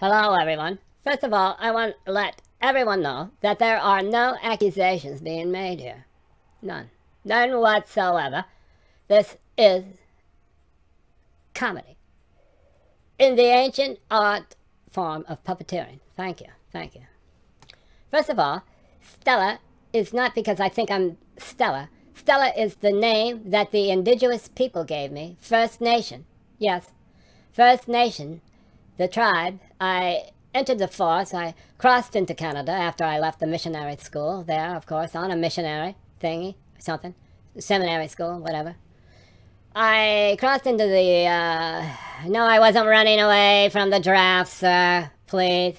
Hello, everyone. First of all, I want to let everyone know that there are no accusations being made here. None. None whatsoever. This is comedy. In the ancient art form of puppeteering. Thank you. Thank you. First of all, Stella is not because I think I'm Stella. Stella is the name that the indigenous people gave me. First Nation. Yes. First Nation. The tribe. I entered the force. I crossed into Canada after I left the missionary school there, of course, on a missionary thingy, something. Seminary school, whatever. I crossed into the, uh, no, I wasn't running away from the draft, sir. Please.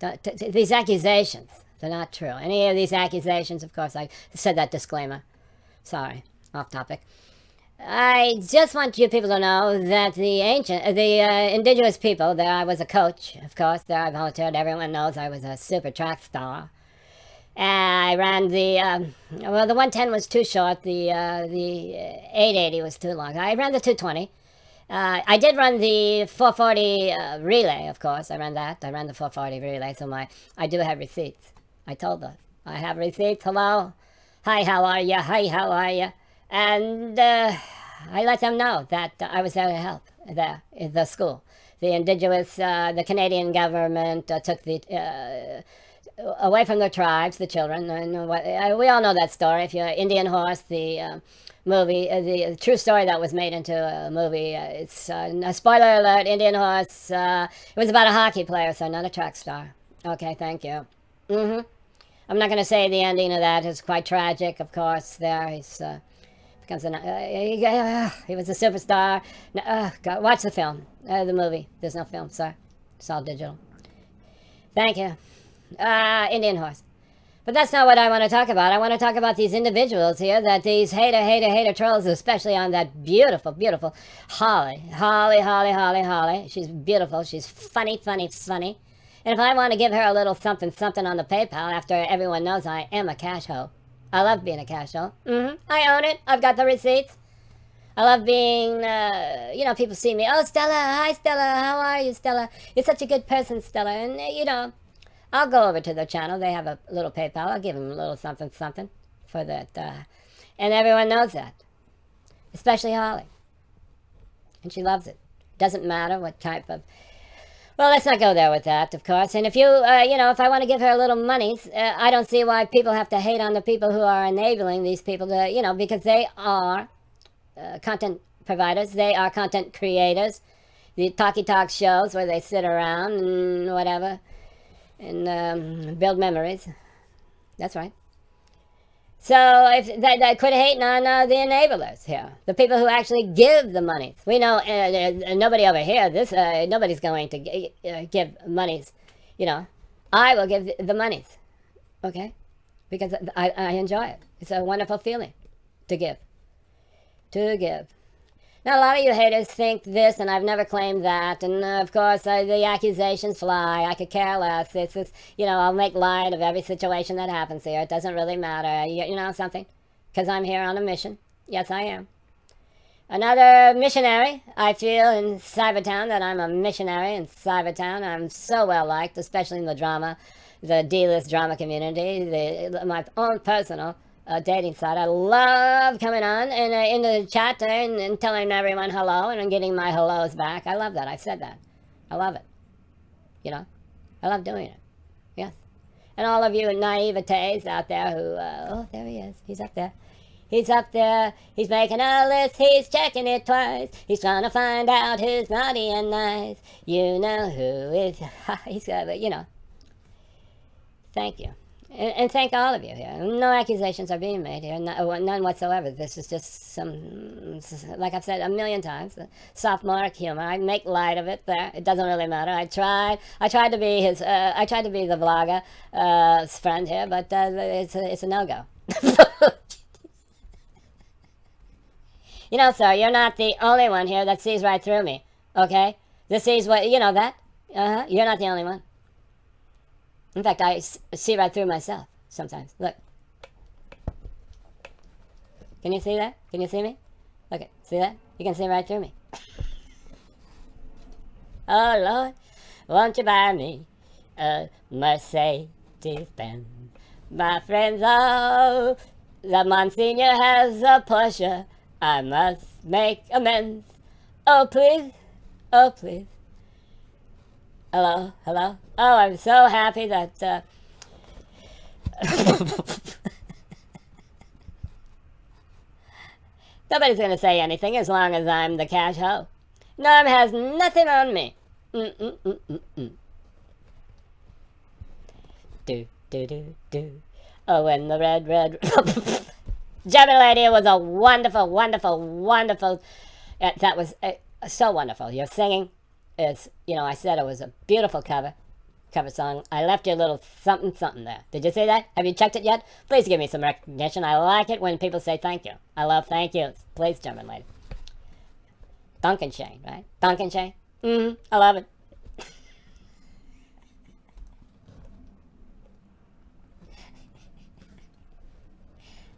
These accusations, they're not true. Any of these accusations, of course, I said that disclaimer. Sorry, off topic. I just want you people to know that the ancient, the uh, indigenous people, there I was a coach, of course, there I volunteered, everyone knows I was a super track star. I ran the, um, well, the 110 was too short, the, uh, the 880 was too long. I ran the 220. Uh, I did run the 440 uh, relay, of course. I ran that. I ran the 440 relay, so my I do have receipts. I told them. I have receipts. Hello. Hi, how are you? Hi, how are you? And uh, I let them know that I was there to help there the school. The indigenous, uh, the Canadian government uh, took the uh, away from the tribes, the children, and what, we all know that story. If you're Indian Horse, the movie, uh, the, the, true story that was made into a movie. Uh, it's uh, a spoiler alert. Indian Horse. Uh, it was about a hockey player, so not a track star. Okay, thank you. Mm-hmm. I'm not going to say the ending of that is quite tragic, of course. There, he's uh, becomes an. Uh, he, he, was a superstar. Uh, God, watch the film, uh, the movie. There's no film, sir. It's all digital. Thank you. Indian Horse. But that's not what I want to talk about. I want to talk about these individuals here, that these hater, hater, hater trolls, especially on that beautiful, beautiful Holly. Holly, Holly, Holly, Holly. She's beautiful. She's funny, funny, funny. And if I want to give her a little something, something on the PayPal after everyone knows I am a cash hoe. I love being a cash hoe. Mm-hmm. I own it. I've got the receipts. I love being, uh, you know, people see me. Oh, Stella. Hi, Stella. How are you, Stella? You're such a good person, Stella. And, you know, I'll go over to the channel. They have a little PayPal. I'll give them a little something, something for that. Uh, and everyone knows that, especially Holly. And she loves it. Doesn't matter what type of. Well, let's not go there with that, of course. And if you, uh, you know, if I want to give her a little money, uh, I don't see why people have to hate on the people who are enabling these people to, you know, because they are uh, content providers. They are content creators. The talkie talk shows where they sit around and whatever and um, build memories. That's right. So if that, that quit hating on uh, the enablers here, the people who actually give the monies. We know uh, uh, nobody over here. This uh, nobody's going to uh, give monies. You know, I will give the, the monies. Okay, because I, I enjoy it. It's a wonderful feeling to give. To give. Now, a lot of you haters think this, and I've never claimed that. And uh, of course, uh, the accusations fly. I could care less. It's just, you know, I'll make light of every situation that happens here. It doesn't really matter. You, you know something? Because I'm here on a mission. Yes, I am. Another missionary. I feel in Cybertown that I'm a missionary in Cybertown. I'm so well liked, especially in the drama, the D-list drama community, the, my own personal a dating site. I love coming on and uh, in the chat and, and telling everyone hello and I'm getting my hellos back. I love that. I've said that. I love it. You know, I love doing it. Yes. And all of you naivetes out there who, uh, oh, there he is. He's up there. He's up there, he's making a list, he's checking it twice. He's trying to find out who's naughty and nice. You know who is, he's, uh, you know. Thank you. And, thank all of you here. No accusations are being made here, none whatsoever. This is just some, like I've said a million times, sophomoric humor. I make light of it. There, it doesn't really matter. I tried. I tried to be his. Uh, I tried to be the vlogger's uh, friend here, but uh, it's a, it's a no go. you know, sir, you're not the only one here that sees right through me. Okay, this sees what you know that. Uh huh. You're not the only one. In fact, I see right through myself sometimes. Look. Can you see that? Can you see me? Look, see that? You can see right through me. oh, Lord. won't you buy me a Mercedes Benz? My friends, oh, the Monsignor has a Porsche. I must make amends. Oh, please, oh, please. Hello, hello. Oh, I'm so happy that. Uh... Nobody's to say anything as long as I'm the cash hoe. Norm has nothing on me. Mm-mm-mm-mm-mm. Do, do, do, do. Oh, and the red, red... German lady was a wonderful, wonderful, wonderful... That was uh, so wonderful. Your singing is, you know, I said it was a beautiful cover cover song. I left you a little something something there. Did you see that? Have you checked it yet? Please give me some recognition. I like it when people say thank you. I love thank yous. Please, German lady. Danke schön, right? Danke schön? Mm-hmm. I love it.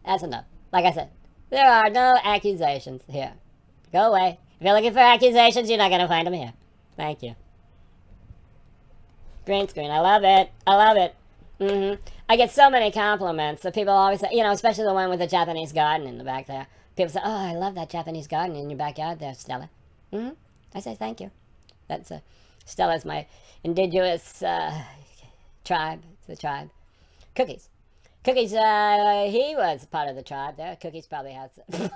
That's enough. Like I said, there are no accusations here. Go away. If you're looking for accusations, you're not going to find them here. Thank you. Green screen. I love it. I love it. Mm-hmm. I get so many compliments. So people always say, you know, especially the one with the Japanese garden in the back there. People say, oh, I love that Japanese garden in your backyard there, Stella. Mm-hmm. I say, thank you. That's uh, Stella's my indigenous uh, tribe. the tribe. Cookies. Cookies, uh, he was part of the tribe there. Cookies probably has...